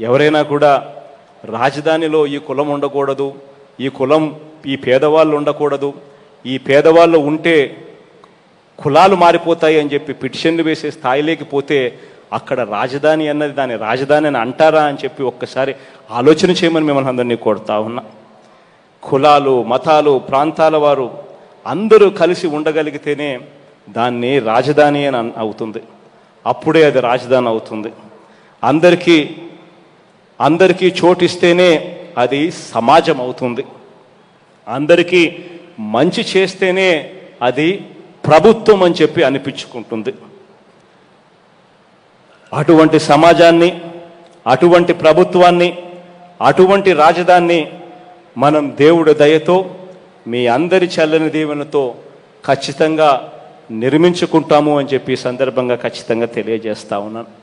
ఎవరైనా కూడా రాజధానిలో ఈ కులం ఉండకూడదు ఈ కులం ఈ పేదవాళ్ళు ఉండకూడదు ఈ పేదవాళ్ళు ఉంటే కులాలు మారిపోతాయి అని చెప్పి పిటిషన్లు వేసే స్థాయిలోకి పోతే అక్కడ రాజధాని అన్నది దాని రాజధాని అని అంటారా అని చెప్పి ఒక్కసారి ఆలోచన చేయమని మిమ్మల్ని అందరినీ కోరుతా ఉన్నా. కులాలు మతాలు ప్రాంతాల వారు అందరూ కలిసి ఉండగలిగితేనే దాన్ని రాజధాని అని అవుతుంది. అప్పుడే అది రాజధాని అవుతుంది. అందరికీ అందరికీ చోటిస్తేనే అది సమాజం అవుతుంది అందరికీ మంచి చేస్తేనే అది ప్రభుత్వం అని చెప్పి అనిపించుకుంటుంది. అటువంటి సమాజాన్ని అటువంటి ప్రభుత్వాన్ని అటువంటి రాజధాన్ని మనం దేవుడి దయతో మీ అందరి చల్లని దీవెనతో ఖచ్చితంగా నిర్మించుకుంటాము అని చెప్పి సందర్భంగా ఖచ్చితంగా తెలియజేస్తా ఉన్నాను.